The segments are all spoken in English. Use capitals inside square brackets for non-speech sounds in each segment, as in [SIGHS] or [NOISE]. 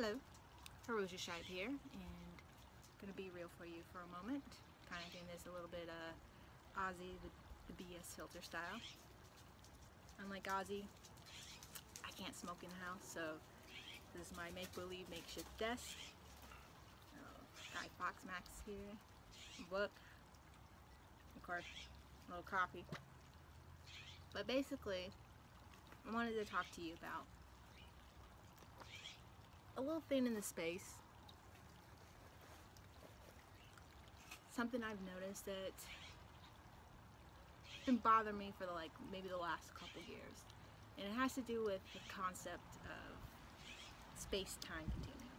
Hello, Hiroja Shipe here, and gonna be real for you for a moment. Kind of doing this a little bit uh, Ozzy, the, the BS filter style. Unlike Ozzy, I can't smoke in the house, so this is my make-believe makeshift desk. Uh, Guy Fawkes Max here, book, of course, a little coffee. But basically, I wanted to talk to you about a little thing in the space. Something I've noticed that been bothering me for the, like maybe the last couple years. And it has to do with the concept of space-time continuum.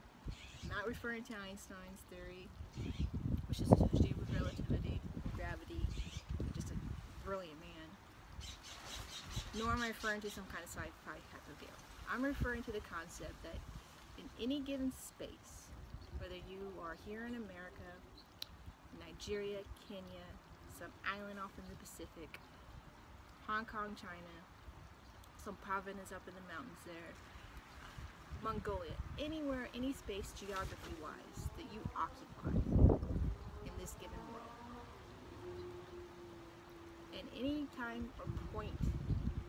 I'm not referring to Einstein's theory, which is associated with relativity, gravity, just a brilliant man. Nor am I referring to some kind of sci-fi type of deal. I'm referring to the concept that in any given space, whether you are here in America, Nigeria, Kenya, some island off in the Pacific, Hong Kong, China, some province up in the mountains there, Mongolia, anywhere, any space geography wise that you occupy in this given world. And any time or point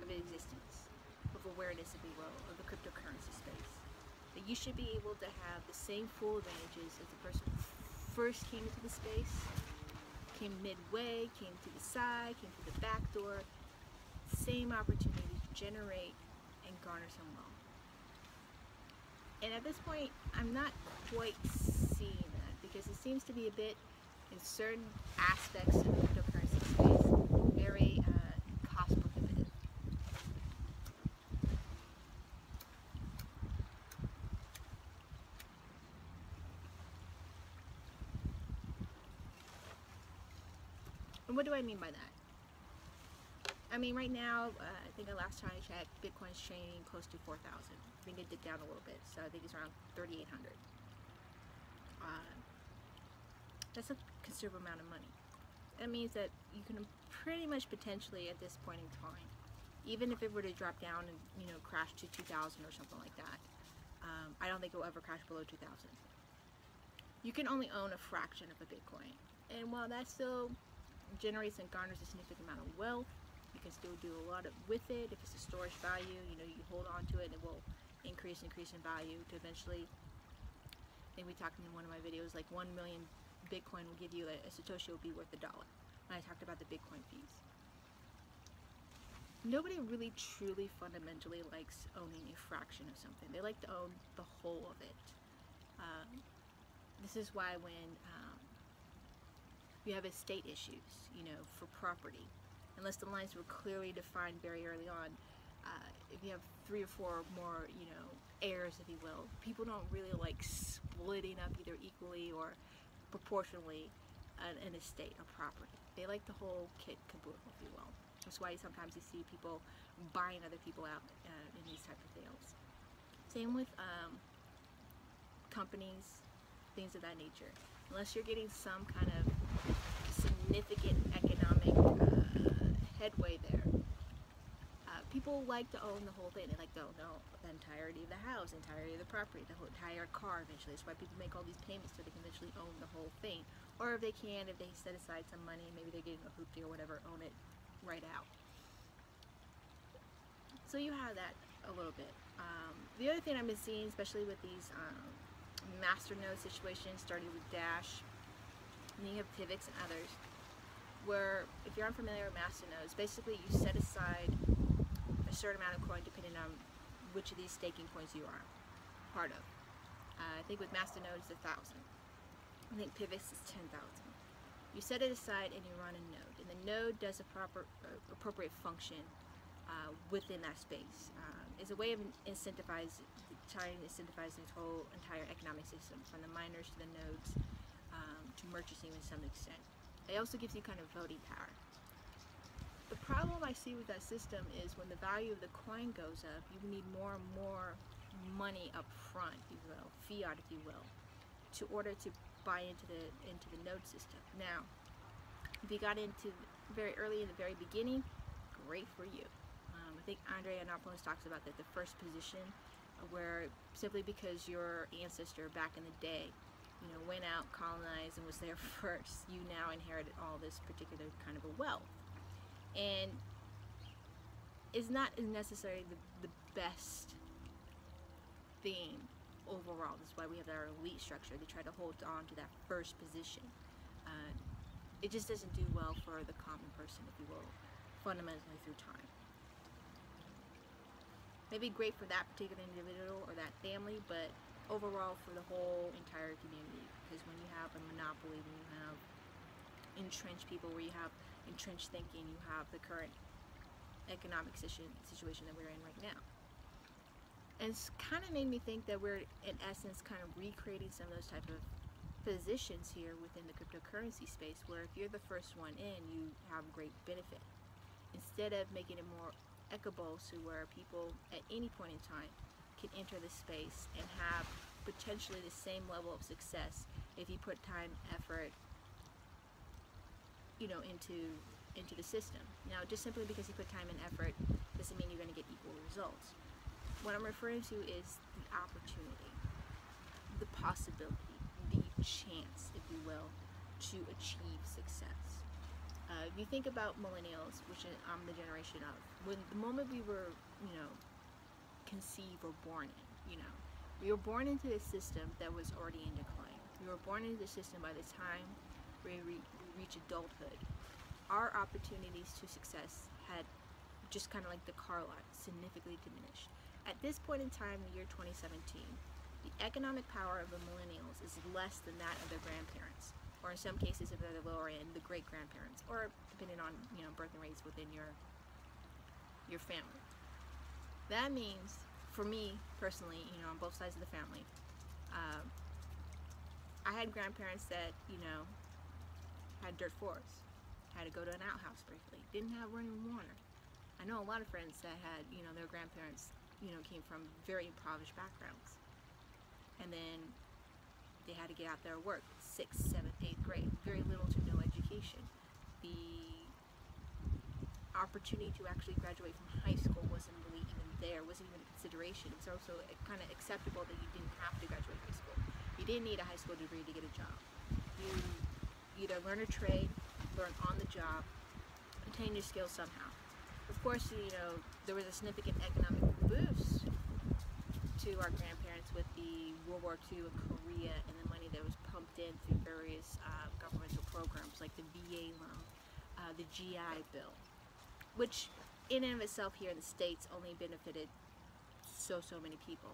of existence of awareness, if you will, of the cryptocurrency space that you should be able to have the same full advantages as the person who first came into the space, came midway, came to the side, came through the back door, same opportunity to generate and garner some wealth. And at this point, I'm not quite seeing that because it seems to be a bit in certain aspects of the cryptocurrency space very uh, cost prohibitive. And what do I mean by that? I mean, right now, uh, I think the last time I checked, Bitcoin's trading close to 4,000. I think it dipped down a little bit, so I think it's around 3,800. Uh, that's a considerable amount of money. That means that you can pretty much potentially, at this point in time, even if it were to drop down and you know crash to 2,000 or something like that, um, I don't think it will ever crash below 2,000. You can only own a fraction of a Bitcoin, and while that's still generates and garners a significant amount of wealth, you can still do a lot of, with it. If it's a storage value, you know, you hold on to it and it will increase, increase in value to eventually, I think we talked in one of my videos, like 1 million Bitcoin will give you, a, a Satoshi will be worth a dollar. And I talked about the Bitcoin fees. Nobody really truly fundamentally likes owning a fraction of something. They like to own the whole of it. Um, this is why when um, you have estate issues, you know, for property, unless the lines were clearly defined very early on, uh, if you have three or four more, you know, heirs, if you will, people don't really like splitting up either equally or proportionally an, an estate, or property. They like the whole kit caboodle, if you will. That's why sometimes you see people buying other people out uh, in these type of deals. Same with um, companies, things of that nature. Unless you're getting some kind of significant economic uh, headway there, uh, people like to own the whole thing. They like to own the entirety of the house, entirety of the property, the whole entire car eventually. That's why people make all these payments so they can eventually own the whole thing. Or if they can, if they set aside some money, maybe they're getting a hoopty or whatever, own it right out. So you have that a little bit. Um, the other thing I've been seeing, especially with these um, masternode situations, starting with Dash, and you have and others, where if you're unfamiliar with masternodes, basically you set aside a certain amount of coin depending on which of these staking coins you are part of. Uh, I think with masternode it's a thousand. I think Pivx is ten thousand. You set it aside and you run a node, and the node does a proper uh, appropriate function uh, within that space. Um, it's a way of incentivizing, trying to incentivize this whole entire economic system, from the miners to the nodes um, to merchants even to some extent. It also gives you kind of voting power. The problem I see with that system is when the value of the coin goes up, you need more and more money up front, if you will, fiat, if you will, to order to buy into the into the node system. Now, if you got into very early in the very beginning, great for you. Um, I think Andre Antonopoulos talks about that the first position where simply because your ancestor back in the day, you know, went out, colonized, and was there [LAUGHS] first, you now inherited all this particular kind of a wealth. And is not necessarily the, the best thing overall. That's why we have our elite structure. They try to hold on to that first position. Uh, it just doesn't do well for the common person, if you will, fundamentally through time. Maybe great for that particular individual or that family, but overall for the whole entire community. Because when you have a monopoly, when you have entrenched people, where you have entrenched thinking, you have the current economic situation that we're in right now. And it's kind of made me think that we're, in essence, kind of recreating some of those type of positions here within the cryptocurrency space, where if you're the first one in, you have great benefit. Instead of making it more equitable to where people at any point in time can enter the space and have potentially the same level of success if you put time, effort, you know, into into the system. Now, just simply because you put time and effort doesn't mean you're going to get equal results. What I'm referring to is the opportunity, the possibility, the chance, if you will, to achieve success. Uh, if you think about millennials, which I'm the generation of, when the moment we were, you know, conceived or born in, you know, we were born into a system that was already in decline. We were born into the system by the time we, re- we reach adulthood. Our opportunities to success had just kind of like the car lot significantly diminished. At this point in time, the year 2017, the economic power of the millennials is less than that of their grandparents or in some cases if they're the lower end, the great grandparents, or depending on you know birth and raise within your your family. That means, for me personally, you know, on both sides of the family, um, I had grandparents that you know had dirt floors, had to go to an outhouse briefly, didn't have running water. I know a lot of friends that had you know their grandparents you know came from very impoverished backgrounds, and then they had to get out there and work sixth, seventh, eighth grade, very little to no education. The opportunity to actually graduate from high school wasn't really even there, wasn't even a consideration. It was also kind of acceptable that you didn't have to graduate high school. You didn't need a high school degree to get a job. You either learn a trade, learn on the job, attain your skills somehow. Of course, you know, there was a significant economic boost to our grandparents with the World War II and Korea and the money that was pumped in through various uh, governmental programs like the VA loan, uh, the GI Bill, which in and of itself here in the States only benefited so, so many people.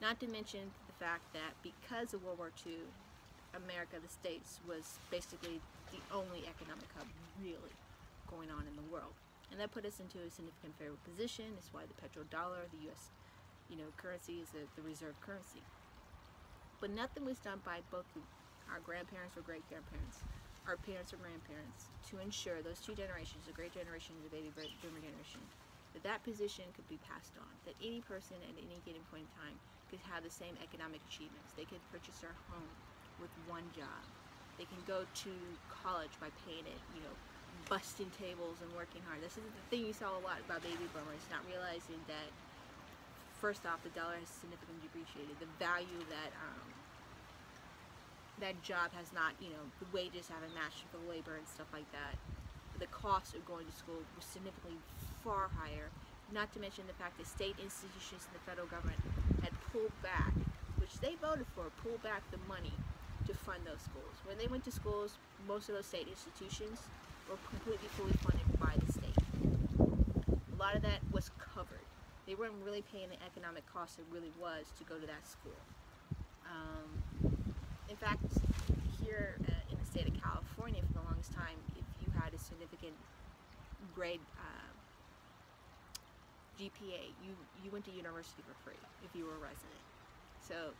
Not to mention the fact that because of World War II, America, the States, was basically the only economic hub really going on in the world. And that put us into a significant favorable position. It's why the petrodollar, the U.S you know, currency is the, the reserve currency. But nothing was done by both our grandparents or great grandparents, our parents or grandparents, to ensure those two generations, the great generation and the baby boomer generation, that that position could be passed on. That any person at any given point in time could have the same economic achievements. They could purchase their home with one job. They can go to college by paying it, you know, busting tables and working hard. This is the thing you saw a lot about baby boomers, not realizing that first off, the dollar has significantly depreciated. The value that um, that job has not, you know, the wages haven't matched the labor and stuff like that. The cost of going to school was significantly far higher. Not to mention the fact that state institutions and the federal government had pulled back, which they voted for, pulled back the money to fund those schools. When they went to schools, most of those state institutions were completely fully funded by the state. A lot of that was covered they weren't really paying the economic cost it really was to go to that school. Um, fact, here uh, in the state of California, for the longest time, if you had a significant grade uh, GPA, you you went to university for free if you were a resident. So,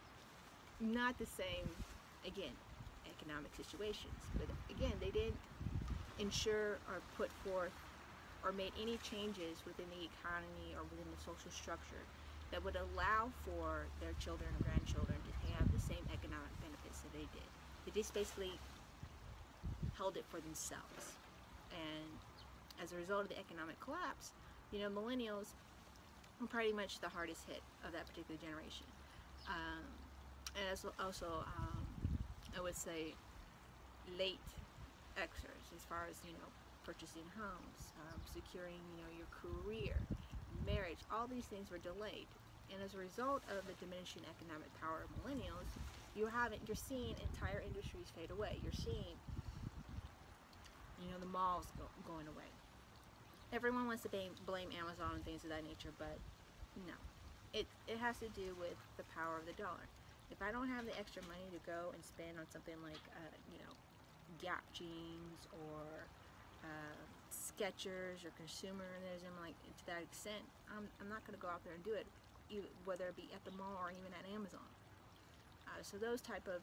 not the same, again, economic situations. But again, they didn't ensure or put forth or made any changes within the economy or within the social structure that would allow for their children and grandchildren to same economic benefits that they did. They just basically held it for themselves. And as a result of the economic collapse, you know, millennials were pretty much the hardest hit of that particular generation. Um, and as also, um, I would say, late Xers as far as you know purchasing homes, um, securing you know your career, marriage. All these things were delayed, and as a result of the diminishing economic power of millennials, you haven't you're seeing entire industries fade away. You're seeing you know the malls go, going away. Everyone wants to blame, Amazon and things of that nature, but no, it it has to do with the power of the dollar. If I don't have the extra money to go and spend on something like uh, you know Gap jeans or uh, Skechers or consumerism like to that extent, I'm, I'm not going to go out there and do it, whether it be at the mall or even at Amazon. Uh, so those type of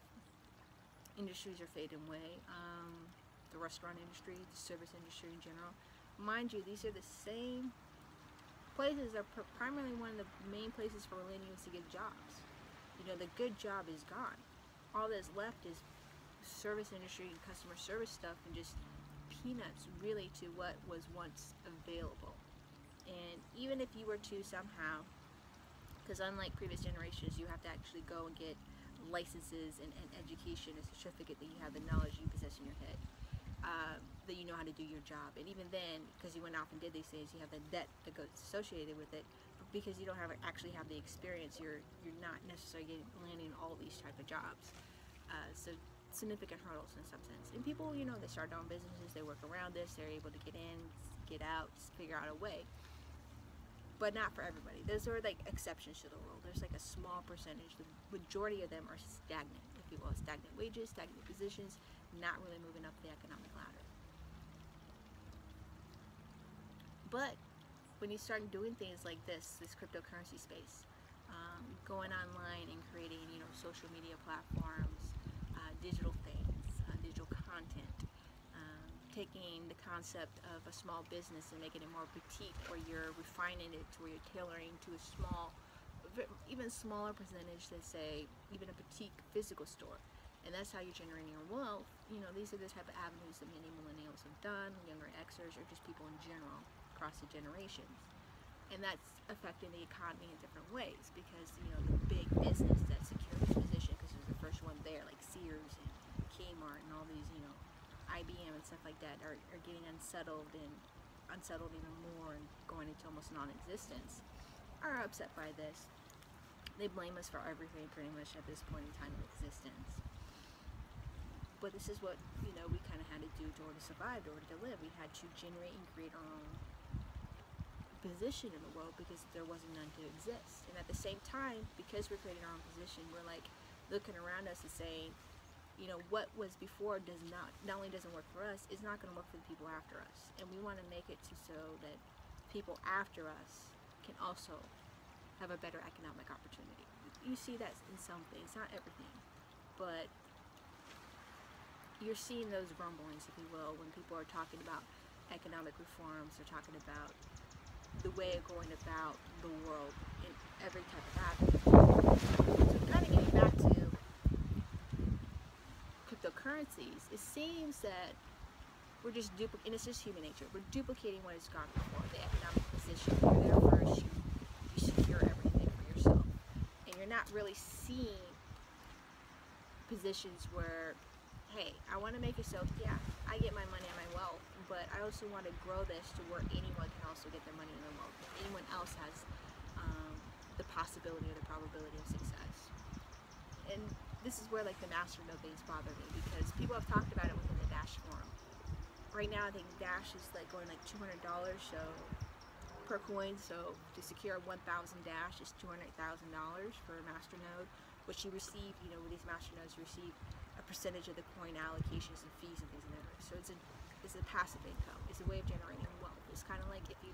industries are fading away. Um, the restaurant industry, the service industry in general. Mind you, these are the same places are primarily one of the main places for millennials to get jobs. You know, the good job is gone. All that's left is service industry and customer service stuff and just peanuts really to what was once available. And even if you were to somehow, because unlike previous generations, you have to actually go and get licenses and, and education, a certificate that you have the knowledge you possess in your head, uh, that you know how to do your job. And even then, because you went off and did these things, you have the debt that goes associated with it. But because you don't have actually have the experience, you're you're not necessarily landing all these type of jobs. Uh, so significant hurdles in some sense. And people, you know, they start their own businesses, they work around this, they're able to get in, get out, figure out a way. But not for everybody. Those are like exceptions to the rule. There's like a small percentage. The majority of them are stagnant, if you will. Stagnant wages, stagnant positions, not really moving up the economic ladder. But when you start doing things like this, this cryptocurrency space, um, going online and creating, you know, social media platforms, digital things, uh, digital content, taking the concept of a small business and making it more boutique, where you're refining it to where you're tailoring to a small, even smaller percentage than say even a boutique physical store. And that's how you're generating your wealth. You know, these are the type of avenues that many millennials have done, younger Xers, or just people in general across the generations. And that's affecting the economy in different ways because, you know, the big business that secures position because it was the first one there, like Sears and Kmart and all these, you know, IBM and stuff like that are, are getting unsettled and unsettled even more and going into almost non-existence are upset by this. They blame us for everything pretty much at this point in time of existence. But this is what, you know, we kind of had to do in order to survive, in order to live. We had to generate and create our own position in the world because there wasn't none to exist. And at the same time, because we're creating our own position, we're like looking around us and saying, you know, what was before does not, not only doesn't work for us, it's not going to work for the people after us. And we want to make it to so that people after us can also have a better economic opportunity. You see that in some things, not everything, but you're seeing those rumblings, if you will, when people are talking about economic reforms, they're talking about the way of going about the world in every type of avenue. So kind of getting back to it seems that we're just duplicating, and it's just human nature, we're duplicating what has gone before, the economic position. You're there first, you, you secure everything for yourself. And you're not really seeing positions where, hey, I want to make it so, yeah, I get my money and my wealth, but I also want to grow this to where anyone can also get their money and their wealth. Anyone else has um, the possibility or the probability of success. And this is where like the masternode things bother me because people have talked about it within the Dash forum. Right now, I think Dash is like going like $200 so per coin. So to secure 1,000 Dash is $200,000 for a masternode, which you receive. You know, with these masternodes, you receive a percentage of the coin allocations and fees and things like that. So it's a it's a passive income. It's a way of generating wealth. It's kind of like if you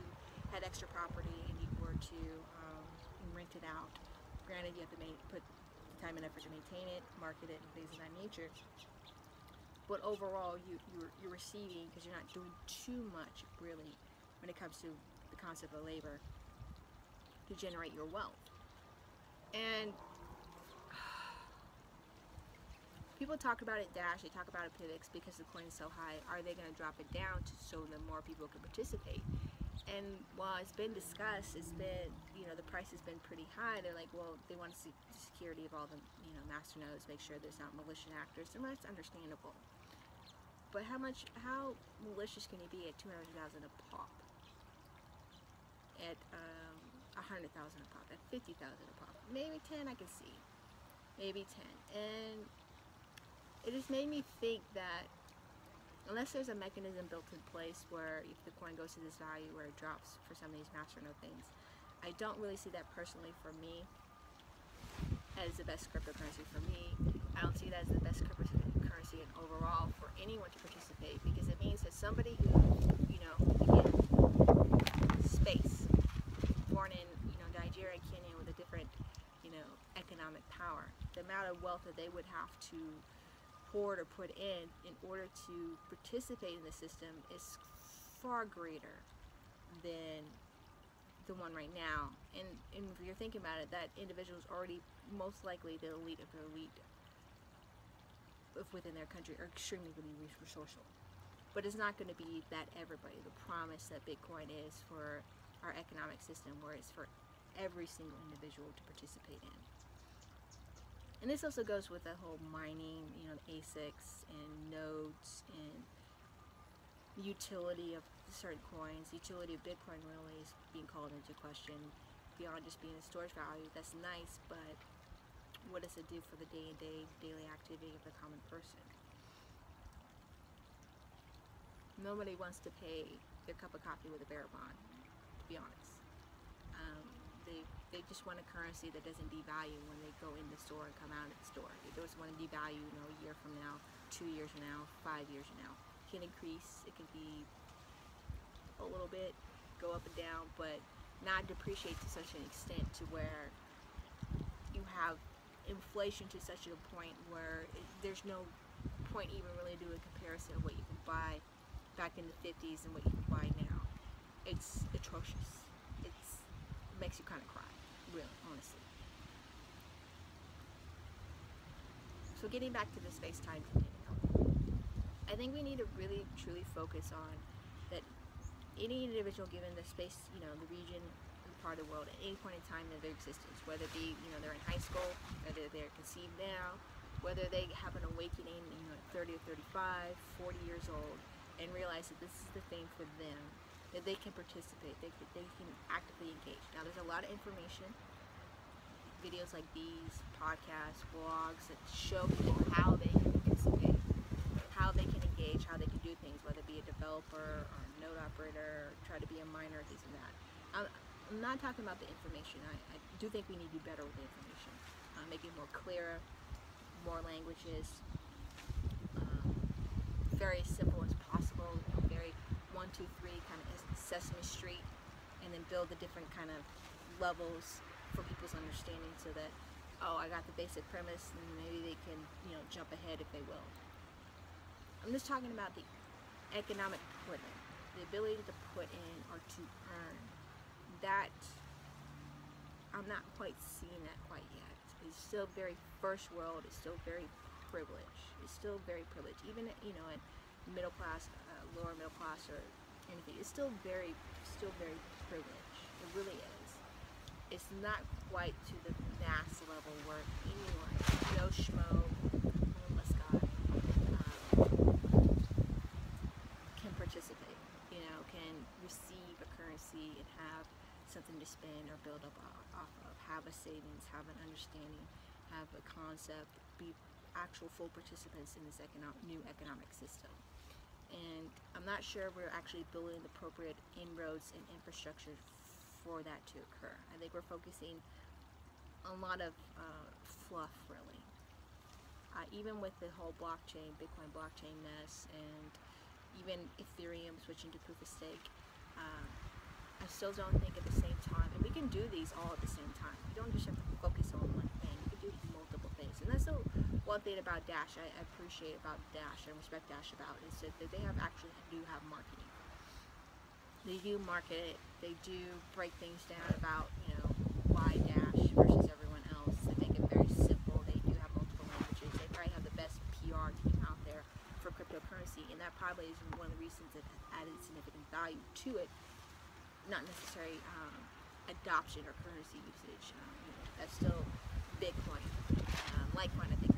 had extra property and you were to um, rent it out. Granted, you have to make, put time and effort to maintain it, market it, and things of that nature. But overall, you, you're, you're receiving because you're not doing too much, really, when it comes to the concept of labor to generate your wealth. And [SIGHS] people talk about it Dash, they talk about it Pivx because the coin is so high. Are they going to drop it down to, so that more people can participate? And while it's been discussed, it's been you know the price has been pretty high. They're like, well, they want to see the security of all the you know master nodes, make sure there's not malicious actors, and that's understandable. But how much, how malicious can you be at two hundred thousand a pop? At um, a hundred thousand a pop? At fifty thousand a pop? Maybe ten, I can see. Maybe ten, and it just made me think that unless there's a mechanism built in place where if the coin goes to this value where it drops for some of these masternode things, I don't really see that personally for me as the best cryptocurrency for me. I don't see that as the best cryptocurrency in overall for anyone to participate because it means that somebody who, you know, again, space, born in, you know, Nigeria, Kenya with a different, you know, economic power, the amount of wealth that they would have to or put in in order to participate in the system is far greater than the one right now. And, and if you're thinking about it, that individual is already most likely the elite of the elite within their country are extremely really resourceful. But it's not going to be that everybody. The promise that Bitcoin is for our economic system, where it's for every single individual to participate in. And this also goes with the whole mining, you know, ASICs and nodes and utility of certain coins, utility of Bitcoin really is being called into question beyond just being a storage value. That's nice, but what does it do for the day-to-day daily activity of the common person? Nobody wants to pay their cup of coffee with a bear bond, to be honest. Um, they they just want a currency that doesn't devalue when they go in the store and come out of the store. They just want to devalue, you know, a year from now, two years from now, five years from now. It can increase, it can be a little bit, go up and down, but not depreciate to such an extent to where you have inflation to such a point where it, there's no point even really doing a comparison of what you can buy back in the 50s and what you can buy now. It's atrocious. It's, it makes you kind of cry really, honestly. So getting back to the space-time continuum, I think we need to really truly focus on that any individual given the space, you know, the region, the part of the world at any point in time of their existence, whether it be, you know, they're in high school, whether they're conceived now, whether they have an awakening, you know, at 30 or 35, 40 years old, and realize that this is the thing for them that they can participate, they, they can actively engage. Now there's a lot of information, videos like these, podcasts, blogs that show people how they can participate, how they can engage, how they can do things, whether it be a developer or a node operator, or try to be a miner, this and that. I'm, I'm not talking about the information. I, I, do think we need to do better with the information. Uh, make it more clear, more languages, um, very simple as possible, very one, two, three kind of Sesame Street and then build the different kind of levels for people's understanding so that, oh, I got the basic premise and maybe they can, you know, jump ahead if they will. I'm just talking about the economic put in, the ability to put in or to earn. That, I'm not quite seeing that quite yet. It's still very first world, it's still very privileged. It's still very privileged. Even, you know, at middle class, lower middle class or anything. It's still very, still very privileged. It really is. It's not quite to the mass level where anyone, Joe Schmo, homeless guy, um, can participate. You know, can receive a currency and have something to spend or build up off of. Have a savings, have an understanding, have a concept, be actual full participants in this economic, new economic system and I'm not sure we're actually building the appropriate inroads and infrastructure for that to occur. I think we're focusing a lot of uh, fluff really. Uh, even with the whole blockchain, Bitcoin blockchain mess, and even Ethereum switching to proof of stake, um, I still don't think at the same time, and we can do these all at the same time. You don't just have to focus on one thing. You can do multiple things, and that's the one thing about Dash I appreciate about Dash and respect Dash about is that they have actually do have marketing. They do market it. They do break things down about you know why Dash versus everyone else. They make it very simple. They do have multiple languages. They probably have the best PR team out there for cryptocurrency, and that probably is one of the reasons that added significant value to it not necessary um, adoption or currency usage. Um, you know, that's still Bitcoin. Um, Litecoin, I think,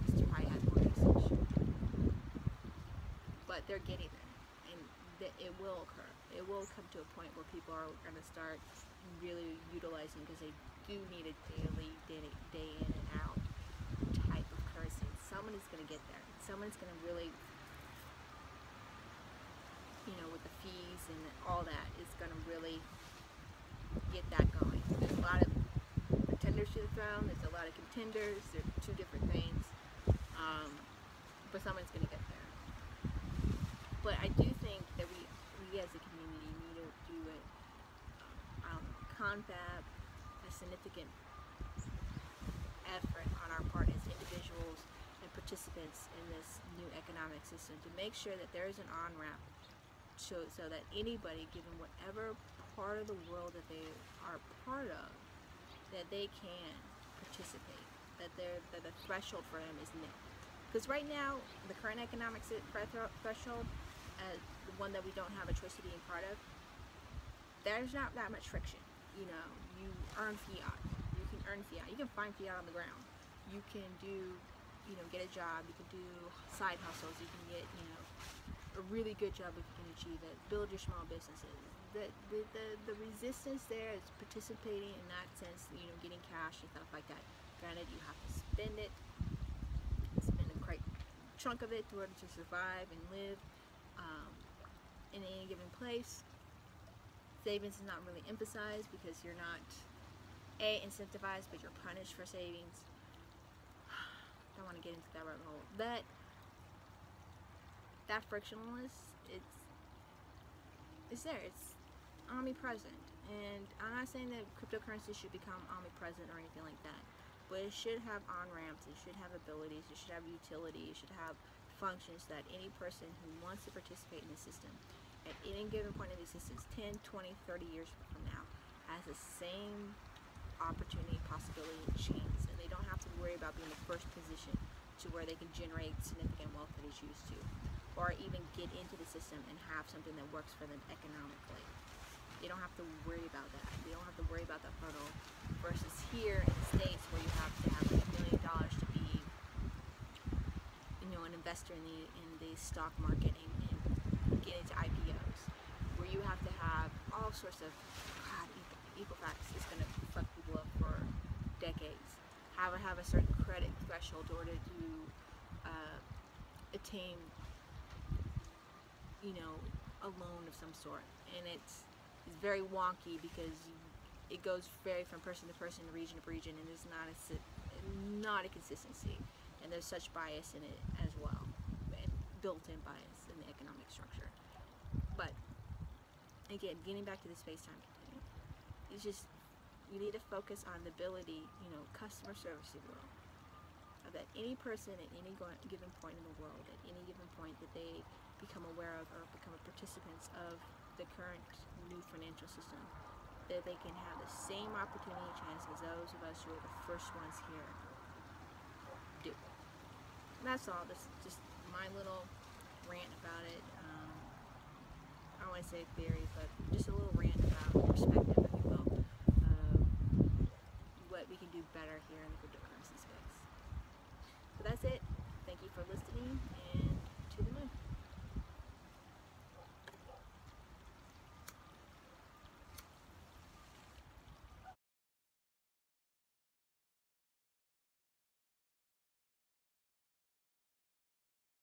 but they're getting there, and th- it will occur. It will come to a point where people are going to start really utilizing because they do need a daily, day, day in and out type of currency. Someone is going to get there. Someone's going to really you know, with the fees and all that is going to really get that going. There's a lot of pretenders to the throne. There's a lot of contenders. They're two different things. Um, but someone's going to get there. But I do think that we, we as a community need to do it. Um, confab a significant effort on our part as individuals and participants in this new economic system to make sure that there is an on-ramp so, so that anybody, given whatever part of the world that they are part of, that they can participate, that, that the threshold for them is nil. Because right now, the current economic threshold, uh, the one that we don't have a choice of being part of, there's not that much friction. You know, you earn fiat. You can earn fiat. You can find fiat on the ground. You can do, you know, get a job. You can do side hustles. You can get, you know, a really good job if you can achieve it. Build your small businesses. The, the, the, the resistance there is participating in that sense, you know, getting cash and stuff like that. Granted, you have to spend it, spend a great chunk of it in order to survive and live um, in any given place. Savings is not really emphasized because you're not a incentivized, but you're punished for savings. I [SIGHS] Don't want to get into that rabbit hole. But that frictionless, it's it's there. It's omnipresent. And I'm not saying that cryptocurrency should become omnipresent or anything like that, but it should have on ramps. It should have abilities. It should have utility. It should have functions that any person who wants to participate in the system at any given point in the existence 10 20 30 years from now has the same opportunity possibility and chance and they don't have to worry about being the first position to where they can generate significant wealth that is used to or even get into the system and have something that works for them economically. They don't have to worry about that. They don't have to worry about that hurdle versus here in the States where you have to have a million dollars to be you know, an investor in the in the stock market and, and get into IPOs. Where you have to have all sorts of God, Equifax is gonna fuck people up for decades. Have have a certain credit threshold in order to uh, attain you know, a loan of some sort. And it's, it's very wonky because it goes very from person to person, region to region, and there's not a, not a consistency. And there's such bias in it as well, built-in bias in the economic structure. But again, getting back to the space-time continuum, it's just you need to focus on the ability, you know, customer service if you will, that any person at any given point in the world, at any given point that they become aware of or become a participants of the current new financial system, that they can have the same opportunity chance as those of us who are the first ones here do. And that's all. This just my little rant about it. Um, I don't want to say theory, but just a little rant about perspective, if you will, of what we can do better here in the cryptocurrency space. So that's it. Thank you for listening